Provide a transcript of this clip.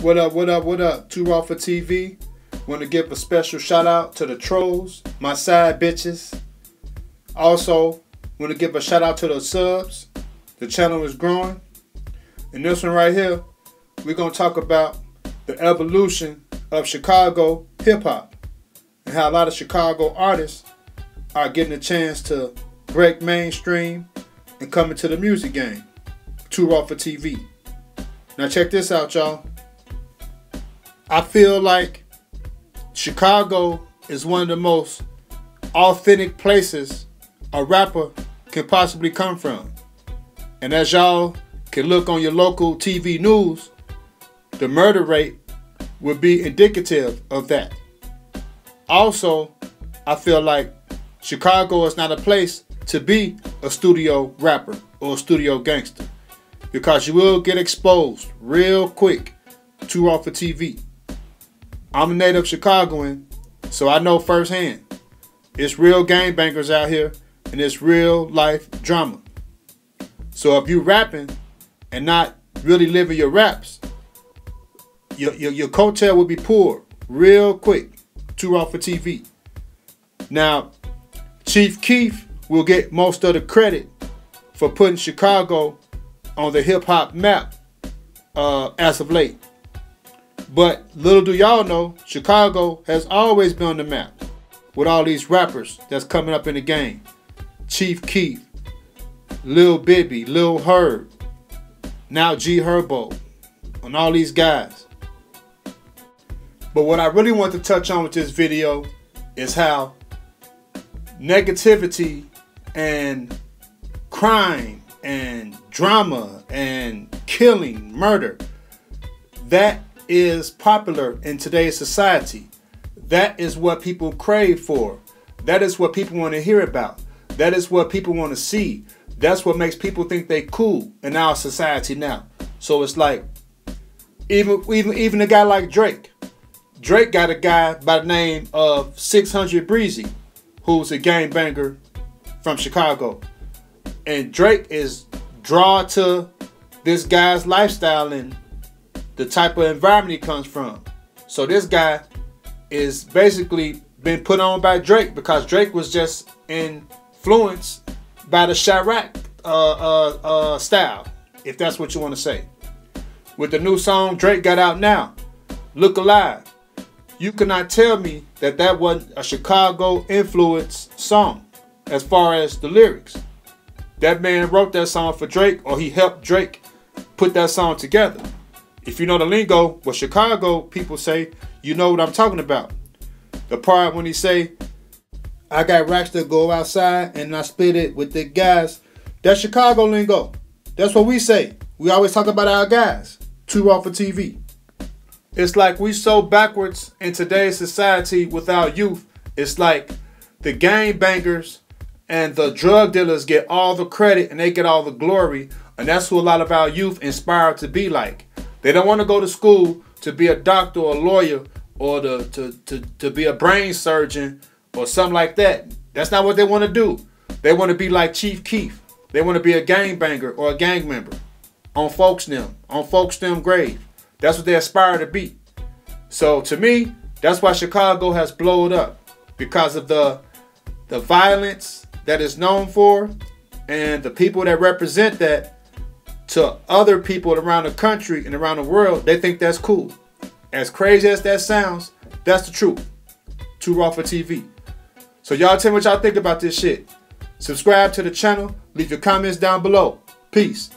What up, what up, what up? Too Raw for TV. Want to give a special shout out to the trolls, my side bitches. Also, want to give a shout out to the subs. The channel is growing. In this one right here, we're going to talk about the evolution of Chicago hip hop and how a lot of Chicago artists are getting a chance to break mainstream and come into the music game. Too Raw for TV. Now, check this out, y'all. I feel like Chicago is one of the most authentic places a rapper can possibly come from. And as y'all can look on your local TV news, the murder rate would be indicative of that. Also, I feel like Chicago is not a place to be a studio rapper or a studio gangster because you will get exposed real quick too raw for TV. I'm a native Chicagoan, so I know firsthand. It's real gangbangers out here, and it's real life drama. So if you rapping and not really living your raps, your, your, your coattail will be pulled real quick. Too raw for TV. Now, Chief Keef will get most of the credit for putting Chicago on the hip hop map uh, as of late. But little do y'all know, Chicago has always been on the map with all these rappers that's coming up in the game. Chief Keef, Lil Bibby, Lil Herb, now G Herbo, and all these guys. But what I really want to touch on with this video is how negativity and crime and drama and killing, murder, that is popular in today's society. That is what people crave for. That is what people want to hear about. That is what people want to see. That's what makes people think they cool in our society now. So it's like even even even a guy like Drake. Drake got a guy by the name of 600 Breezy, who's a gangbanger from Chicago. And Drake is drawn to this guy's lifestyle and the type of environment he comes from. So this guy is basically been put on by Drake because Drake was just influenced by the Chiraq uh, uh, uh, style, if that's what you want to say. With the new song Drake got out now, Look Alive, you cannot tell me that that wasn't a Chicago influenced song as far as the lyrics. That man wrote that song for Drake or he helped Drake put that song together. If you know the lingo, what Chicago people say, you know what I'm talking about. The part when he say, I got racks to go outside and I split it with the guys. That's Chicago lingo. That's what we say. We always talk about our guys. Too raw for TV. It's like we so backwards in today's society with our youth. It's like the gang bangers and the drug dealers get all the credit and they get all the glory. And that's who a lot of our youth inspire to be like. They don't want to go to school to be a doctor or a lawyer or to, to, to, to be a brain surgeon or something like that. That's not what they want to do. They want to be like Chief Keef. They want to be a gangbanger or a gang member on folks them, on folks them grave. That's what they aspire to be. So to me, that's why Chicago has blown up because of the the violence that is known for and the people that represent that to other people around the country and around the world, they think that's cool. As crazy as that sounds, that's the truth. Too raw for TV. So y'all tell me what y'all think about this shit. Subscribe to the channel. Leave your comments down below. Peace.